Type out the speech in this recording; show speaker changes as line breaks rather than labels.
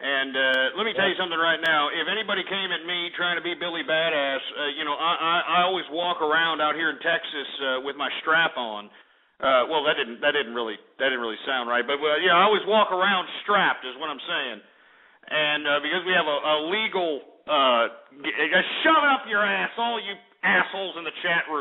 And uh, let me tell you something right now. If anybody came at me trying to be Billy Badass, uh, you know, I, I I always walk around out here in Texas uh, with my strap on. Uh, well, that didn't that didn't really that didn't really sound right, but uh, yeah, I always walk around strapped, is what I'm saying. And uh, because we have a, a legal, uh, g- uh, shove up your ass, all you assholes in the chat room.